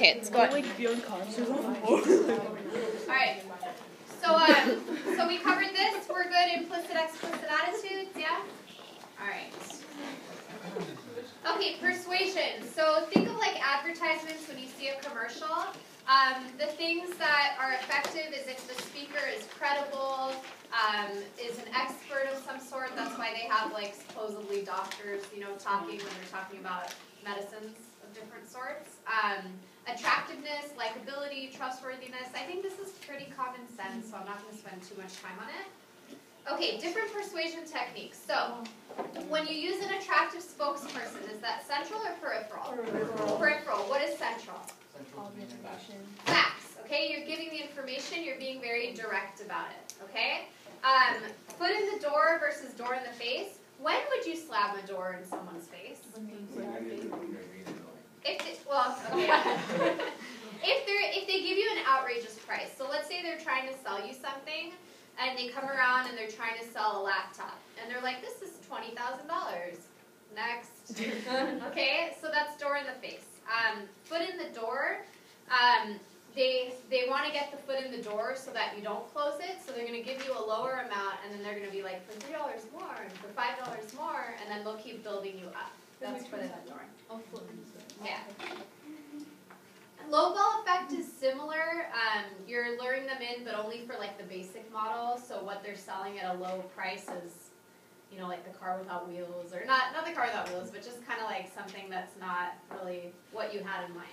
Okay, let's go. Like be unconscious on the All right. So um, so we covered this. We're good. Implicit, explicit attitudes. Yeah. All right. Okay, persuasion. So think of like advertisements when you see a commercial. Um, the things that are effective is if the speaker is credible, um, is an expert of some sort. That's why they have like supposedly doctors, you know, talking when they're talking about medicines of different sorts. Um, attractiveness, likability, trustworthiness. I think this is pretty common sense, so I'm not going to spend too much time on it. Okay, different persuasion techniques. So, when you use an attractive spokesperson, is that central or peripheral? Peripheral. Peripheral. What is central? Central Information. Facts. Okay, you're giving the information. You're being very direct about it. Okay. Um, foot in the door versus door in the face. When would you slam a door in someone's face? Well, if they are if they give you an outrageous price, so let's say they're trying to sell you something, and they come around and they're trying to sell a laptop, and they're like, "This is twenty thousand dollars." Next, okay, so that's door in the face. Um, foot in the door. Um, they they want to get the foot in the door so that you don't close it. So they're going to give you a lower amount, and then they're going to be like, for three dollars more, and for five dollars more, and then they'll keep building you up. That's foot in the door. Yeah. Low ball effect is similar. Um, you're luring them in, but only for like the basic model. So what they're selling at a low price is, you know, like the car without wheels, or not not the car without wheels, but just kind of like something that's not really what you had in mind.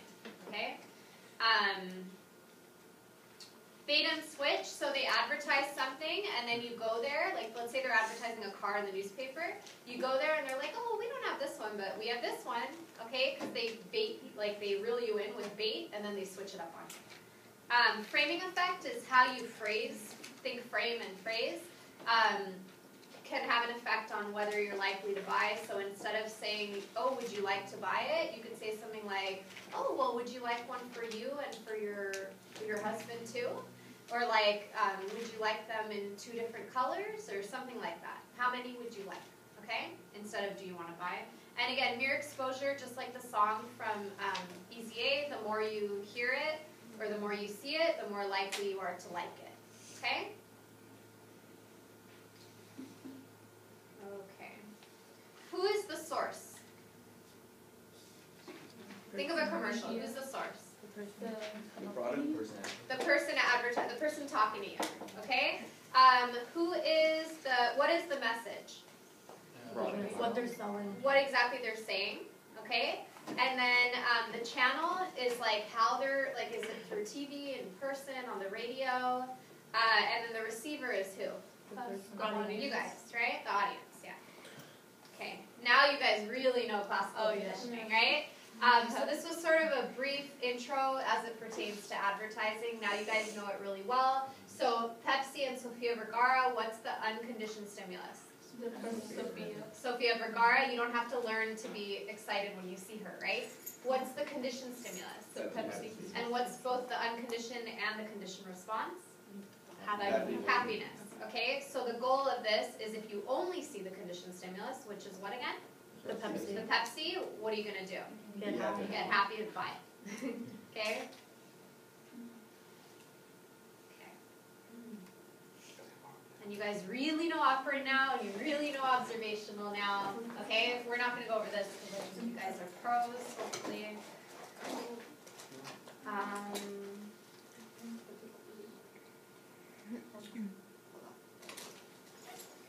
Okay. Um, bait and switch. So they advertise something, and then you go there. Like let's say they're advertising a car in the newspaper. You go there, and they're like, "Oh, we don't have this one, but we have this one." Okay, because they bait, like they reel you in with bait, and then they switch it up on you. Um, framing effect is how you phrase, think, frame, and phrase. Um, can have an effect on whether you're likely to buy. So instead of saying, "Oh, would you like to buy it?" you could say something like, "Oh, well, would you like one for you and for your for your husband too?" Or like, um, "Would you like them in two different colors?" or something like that. How many would you like? Okay, instead of "Do you want to buy it?" And again, mere exposure, just like the song from um, Easy A. The more you hear it or the more you see it, the more likely you are to like it. Okay. Who is the source? Think of a commercial. Who's the source? The product person. The person advertise, the person talking to you. Okay. Um, who is the? What is the message? What they're selling. What exactly they're saying. Okay. And then um, the channel is like how they're like. Is it through TV, in person, on the radio? Uh, and then the receiver is who? You guys, right? The audience, yeah. Okay, now you guys really know classical Oh, yeah. conditioning, right? Um, so this was sort of a brief intro as it pertains to advertising. Now you guys know it really well. So Pepsi and Sofia Vergara, what's the unconditioned stimulus? Sofia Vergara, you don't have to learn to be excited when you see her, right? What's the conditioned stimulus? Pepsi. And what's both the unconditioned and the conditioned response? Happiness. Happiness. Okay, so the goal of this is if you only see the conditioned stimulus, which is what again? The Pepsi. The Pepsi, what are you going to do? Get happy. Get happy and buy it. okay? Okay. And you guys really know operant now, and you really know observational now. Okay, we're not going to go over this because you guys are pros, hopefully. Um,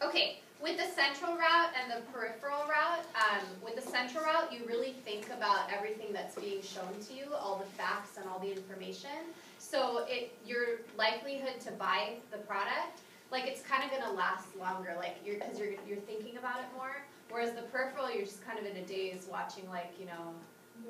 Okay, with the central route and the peripheral route, um, with the central route, you really think about everything that's being shown to you, all the facts and all the information. So it your likelihood to buy the product, like it's kind of gonna last longer, like you're because you're you're thinking about it more. Whereas the peripheral, you're just kind of in a daze watching like you know,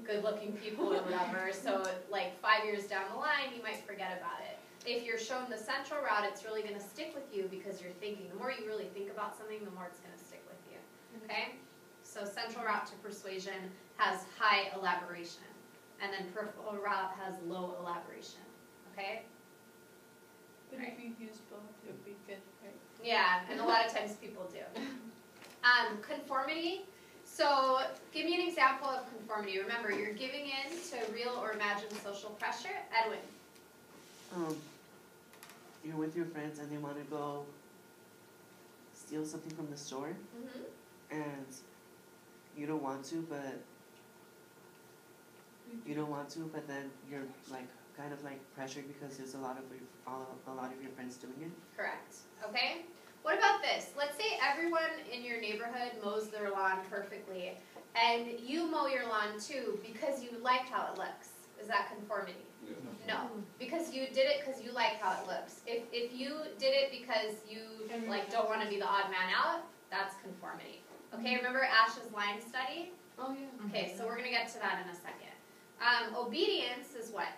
good-looking people or whatever. So like five years down the line, you might forget about it if you're shown the central route, it's really going to stick with you because you're thinking. The more you really think about something, the more it's going to stick with you. Okay? So central route to persuasion has high elaboration, and then peripheral route has low elaboration. Okay? But if you use both, it would be good, right? Yeah, and a lot of times people do. Um, conformity. So, give me an example of conformity. Remember, you're giving in to real or imagined social pressure. Edwin. Um, you're with your friends and they want to go steal something from the store Mm-hmm. and you don't want to, but you don't want to, but then you're like kind of like pressured because there's a lot of your, all, a lot of your friends doing it. Correct. Okay. What about this? Let's say everyone in your neighborhood mows their lawn perfectly, and you mow your lawn too because you liked how it looks. Is that conformity? No, because you did it because you like how it looks. If if you did it because you like don't want to be the odd man out, that's conformity. Okay. Remember Asch's line study? Oh, yeah. Okay. So we're gonna get to that in a second. Um, obedience is what?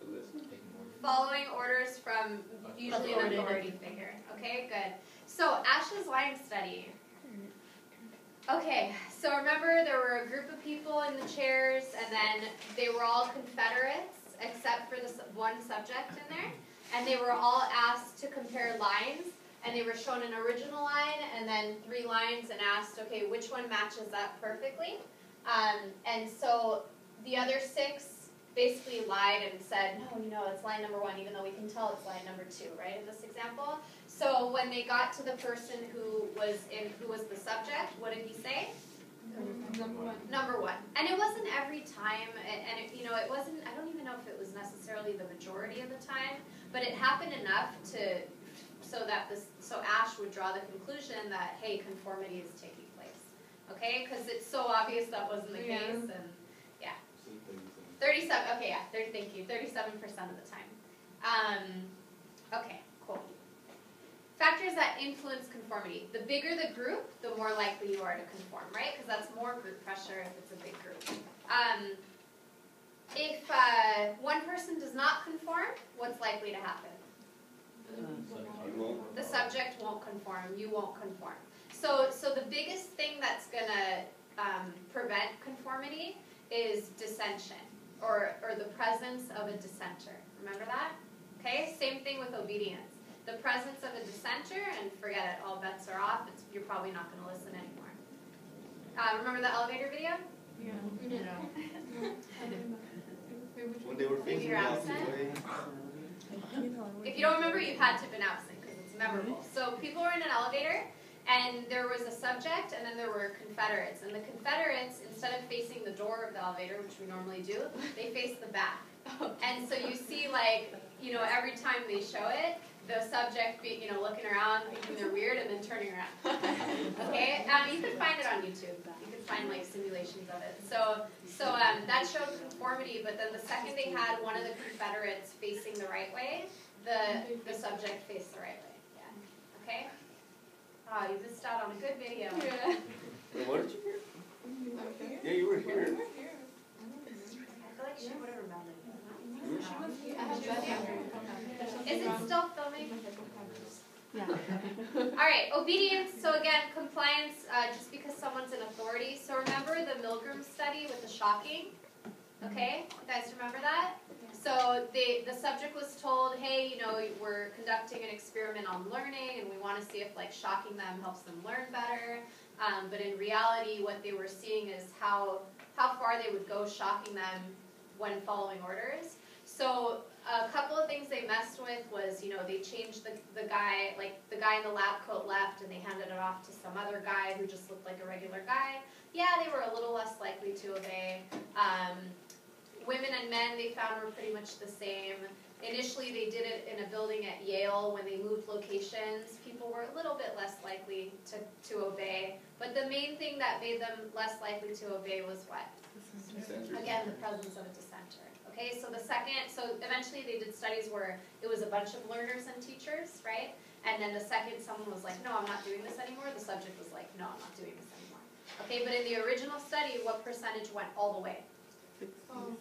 To listen, taking orders. Following orders from usually an Authoritative. authority figure. Okay, good. So Asch's line study. Okay, so remember there were a group of people in the chairs, and then they were all Confederates, except for this one subject in there, and they were all asked to compare lines, and they were shown an original line and then three lines, and asked, okay, which one matches that perfectly? Um, and so the other six basically lied and said, no, you know, it's line number one, even though we can tell it's line number two, right, in this example. So when they got to the person who was in, who was the subject, what did he say? Number one. Number one. And it wasn't every time, and, and it, you know, it wasn't, I don't even know if it was necessarily the majority of the time, but it happened enough to, so that this, so Asch would draw the conclusion that, hey, conformity is taking place. Okay, because it's so obvious that wasn't the Yeah. case, and See, thirty-seven. Thirty-seven. Okay, yeah. Thirty. Thank you. Thirty-seven percent of the time. Um, okay. Factors that influence conformity. The bigger the group, the more likely you are to conform, right? Because that's more group pressure if it's a big group. Um, if uh, one person does not conform, what's likely to happen? The subject won't conform. You won't conform. So, so the biggest thing that's gonna um, prevent conformity is dissension, or or the presence of a dissenter. Remember that? Okay. Same thing with obedience. The presence of a dissenter, and forget it. All bets are off. It's, you're probably not gonna listen anymore. Uh, remember the elevator video? Yeah. When they were facing you're the opposite way. If you don't remember, you've had to have been absent because it's memorable. So people were in an elevator, and there was a subject, and then there were Confederates. And the Confederates, instead of facing the door of the elevator, which we normally do, they faced the back. And so you see, like, you know, every time they show it, the subject, be, you know, looking around, thinking they're weird, and then turning around. Okay, um, you can find it on YouTube. You can find like simulations of it. So, so um, that showed conformity. But then the second they had one of the Confederates facing the right way, the the subject faced the right way. Yeah. Okay. Oh, you missed out on a good video. Yeah. Wait, what did you hear? Yeah, you were here. I feel like she would have remembered. Is it still filming? Yeah. All right, obedience. So again, compliance. Uh, just because someone's an authority. So remember the Milgram study with the shocking. Okay, you guys remember that? So the the subject was told, hey, you know, we're conducting an experiment on learning, and we want to see if like shocking them helps them learn better. Um, but in reality, what they were seeing is how how far they would go shocking them when following orders. So a couple of things they messed with was, you know, they changed the, the guy, like the guy in the lab coat left and they handed it off to some other guy who just looked like a regular guy. Yeah, they were a little less likely to obey. Um, women and men they found were pretty much the same. Initially, they did it in a building at Yale. When they moved locations, people were a little bit less likely to, to obey. But the main thing that made them less likely to obey was what? Again, the presence of a dissenter. Okay, so the second, so eventually they did studies where it was a bunch of learners and teachers, right? And then the second someone was like, no, I'm not doing this anymore, the subject was like, no, I'm not doing this anymore. Okay, but in the original study, what percentage went all the way? Oh.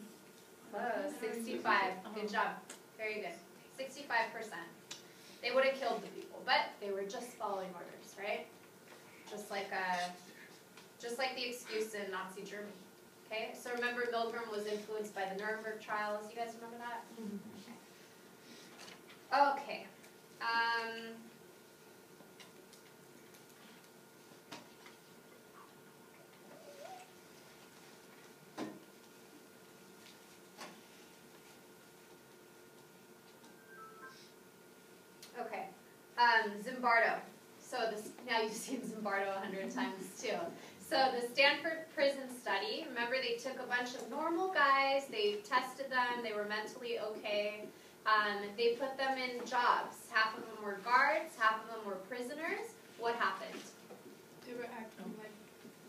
Oh, 65. Good job. Very good. 65%. They would have killed the people, but they were just following orders, right? Just like uh, just like the excuse in Nazi Germany. Okay, so remember Milgram was influenced by the Nuremberg trials. You guys remember that? Okay. okay. Um, Um, Zimbardo. So this now you've seen Zimbardo a hundred times too. So the Stanford Prison Study. Remember, they took a bunch of normal guys. They tested them. They were mentally okay. Um, they put them in jobs. Half of them were guards. Half of them were prisoners. What happened? They were acting like,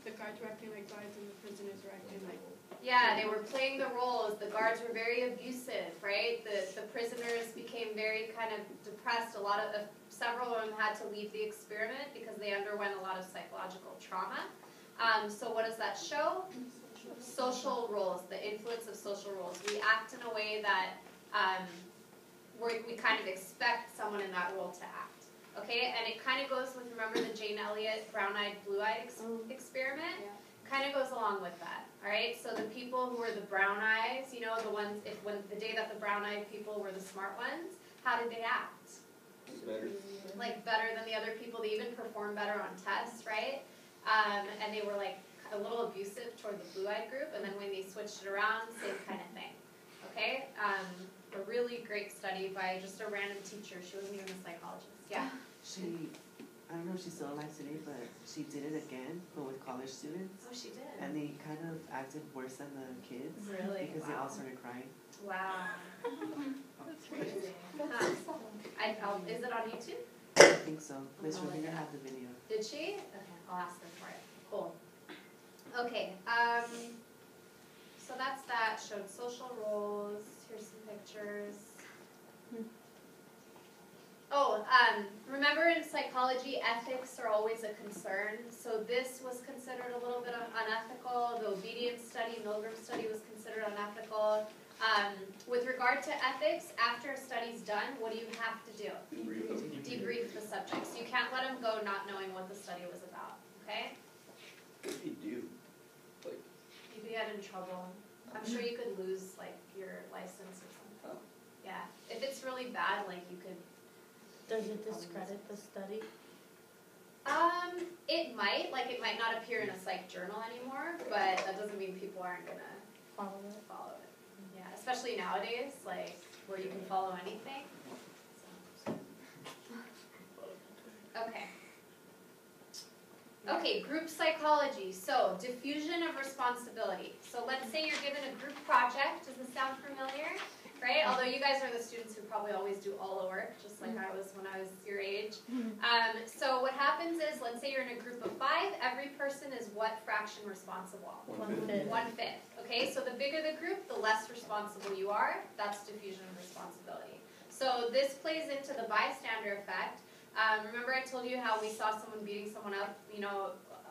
the guards were acting like guards and the prisoners were acting like. Yeah, they were playing the roles. The guards were very abusive, right? The the prisoners became very kind of depressed. A lot of several of them had to leave the experiment because they underwent a lot of psychological trauma. Um, so what does that show? Social roles, the influence of social roles. We act in a way that um, we we kind of expect someone in that role to act. Okay, and it kind of goes with remember the Jane Elliott brown-eyed, blue-eyed ex- experiment kind of goes along with that. All right. So the people who were the brown eyes, you know, the ones if when the day that the brown eyed people were the smart ones, how did they act? Better. Like better than the other people. They even performed better on tests, right? Um, and they were like a little abusive toward the blue eyed group. And then when they switched it around, same kind of thing. Okay. Um, a really great study by just a random teacher. She wasn't even a psychologist. Yeah. She, I don't know if she's still alive today, but she did it again, but with college students. Oh, she did. And they kind of acted worse than the kids Really? because they all started crying. Wow. That's crazy. Huh. I, I'll, is it on YouTube? I think so. Miss Oh, Rubina had the video. Did she? Okay, I'll ask her for it. Cool. Okay, um, so that's that. Showed social roles. Here's some pictures. Oh, um, remember in psychology, ethics are always a concern. So this was considered a little bit unethical. The obedience study, Milgram study, was considered unethical. Um, with regard to ethics, after a study's done, what do you have to do? Debrief the subjects. You can't let them go not knowing what the study was about. Okay? What do you do? You'd get in trouble. I'm sure you could lose like your license or something. Oh. Yeah. If it's really bad, like you could. Does it discredit the study? Um, it might. Like it might not appear in a psych journal anymore, but that doesn't mean people aren't gonna Follow it? follow it. Yeah, especially nowadays, like where you can follow anything. So. Okay. Okay, group psychology. So, diffusion of responsibility. So, let's say you're given a group project. Does this sound familiar? Right? Although you guys are the students who probably always do all the work, just like I was when I was your age. Um, so, what happens is, let's say you're in a group of five, every person is what fraction responsible? One fifth. One fifth. Okay, so the bigger the group, the less responsible you are. That's diffusion of responsibility. So this plays into the bystander effect. Um, remember I told you how we saw someone beating someone up, you know,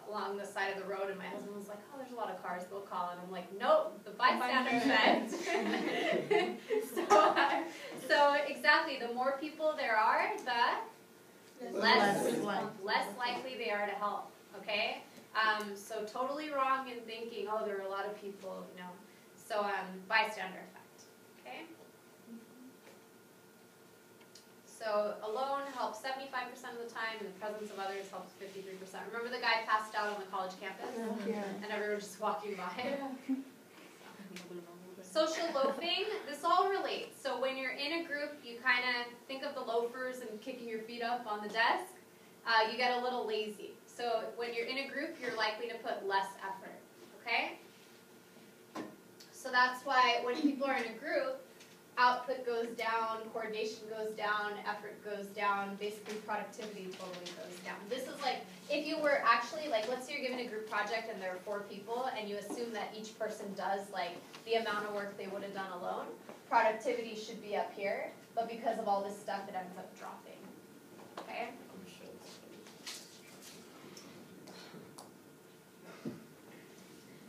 along the side of the road, and my husband was like, "Oh, there's a lot of cars. They'll call." And I'm like, "Nope, the bystander effect." so, uh, so exactly, the more people there are, the less Less likely. less likely they are to help. Okay, um, so totally wrong in thinking, oh, there are a lot of people, you know. So um, bystander effect. So alone helps 75% of the time, and the presence of others helps 53%. Remember the guy passed out on the college campus, Yeah. and everyone was just walking by. Social loafing, this all relates. So when you're in a group, you kind of think of the loafers and kicking your feet up on the desk. Uh, you get a little lazy. So when you're in a group, you're likely to put less effort. Okay? So that's why when people are in a group, output goes down, coordination goes down, effort goes down, basically productivity totally goes down. This is like if you were actually like let's say you're given a group project and there are four people and you assume that each person does like the amount of work they would have done alone, productivity should be up here, but because of all this stuff it ends up dropping. Okay?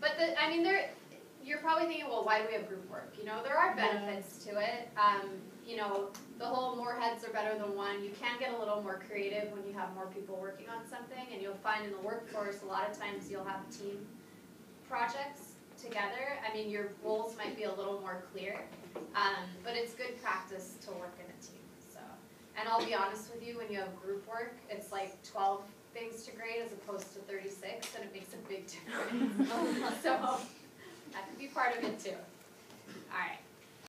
But the, I mean, there, you're probably thinking, well, why do we have group work? You know, there are benefits to it. Um, you know, the whole more heads are better than one. You can get a little more creative when you have more people working on something, and you'll find in the workforce a lot of times you'll have team projects together. I mean, your roles might be a little more clear, um, but it's good practice to work in a team. So, and I'll be honest with you, when you have group work, it's like 12 things to grade as opposed to 36, and it makes a big difference. so that could be part of it too. All right.